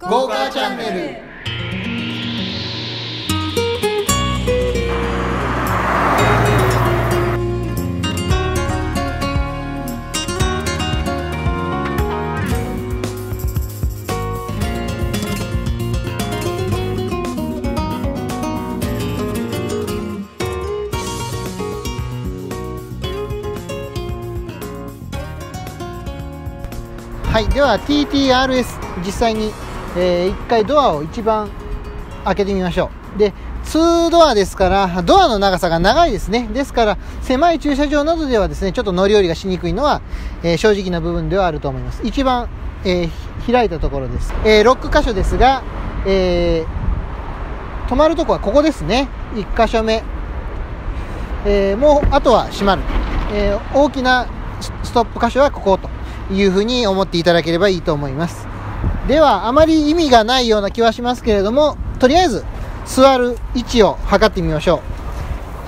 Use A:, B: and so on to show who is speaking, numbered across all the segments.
A: ゴーガーチャンネル。はいでは TTRS 実際に、えー、1回ドアを一番開けてみましょう。で2ドアですからドアの長さが長いですね。ですから狭い駐車場などではですねちょっと乗り降りがしにくいのは、えー、正直な部分ではあると思います。一番、えー、開いたところです、えロック箇所ですが、え止まるとこはここですね。1箇所目、えもうあとは閉まる、え大きなストップ箇所はここと。いうふうに思っていただければいいと思います。では、あまり意味がないような気はしますけれども、とりあえず座る位置を測ってみましょ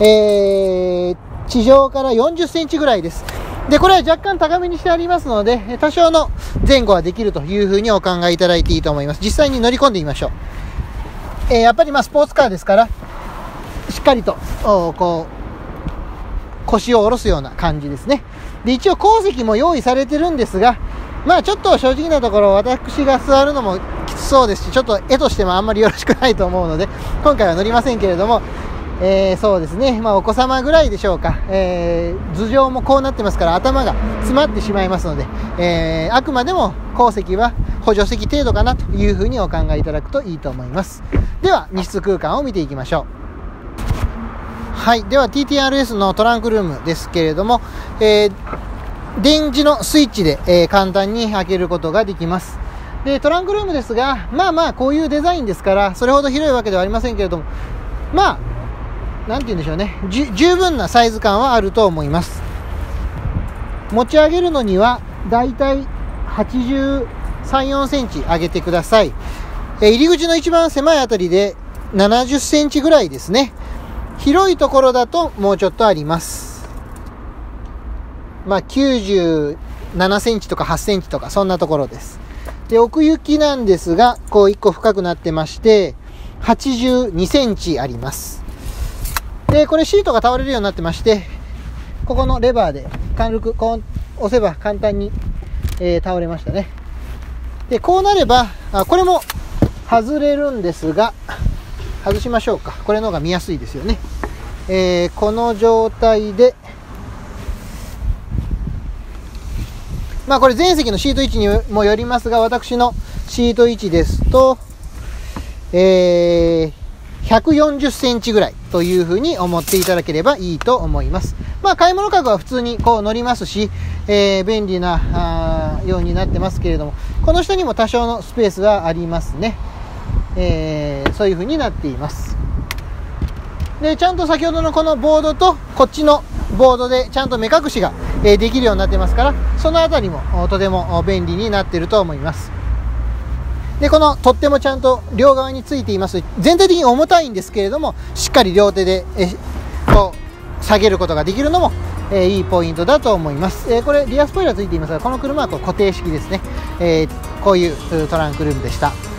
A: う。えー、地上から40センチぐらいです。で、これは若干高めにしてありますので、多少の前後はできるというふうにお考えいただいていいと思います。実際に乗り込んでみましょう。えー、やっぱりまあスポーツカーですから、しっかりと、こう、腰を下ろすような感じですね。で、一応鉱石も用意されてるんですが、まあちょっと正直なところ私が座るのもきつそうですし、ちょっと絵としてもあんまりよろしくないと思うので、今回は乗りませんけれども、えー、そうですね、まあ、お子様ぐらいでしょうか、えー、頭上もこうなってますから頭が詰まってしまいますので、えー、あくまでも鉱石は補助席程度かなというふうにお考えいただくといいと思います。では密室空間を見ていきましょう。はい。では TTRS のトランクルームですけれども、えー、電池のスイッチで、えー、簡単に開けることができます。で、トランクルームですが、まあまあこういうデザインですから、それほど広いわけではありませんけれども、まあ、なんて言うんでしょうね。十分なサイズ感はあると思います。持ち上げるのには、だいたい83、4センチ上げてください。えー、入り口の一番狭いあたりで70センチぐらいですね。広いところだともうちょっとあります。まあ、97センチとか8センチとか、そんなところです。で、奥行きなんですが、こう1個深くなってまして、82センチあります。で、これシートが倒れるようになってまして、ここのレバーで軽くこう押せば簡単に、えー、倒れましたね。で、こうなれば、あこれも外れるんですが、外しましょうか。これの方が見やすいですよね。えー、この状態で、まあこれ全席のシート位置にもよりますが、私のシート位置ですと、えー、140センチぐらいというふうに思っていただければいいと思います。まあ買い物かごは普通にこう乗りますし、えー、便利なあようになってますけれども、この下にも多少のスペースはありますね。えー、そういう風になっています。でちゃんと先ほどのこのボードとこっちのボードでちゃんと目隠しが、できるようになってますからその辺りもとても便利になっていると思います。でこの取っ手もちゃんと両側についています。全体的に重たいんですけれどもしっかり両手でえこう下げることができるのも、えいいポイントだと思います、えこれリアスポイラーついていますがこの車はこう固定式ですね、えこういうトランクルームでした。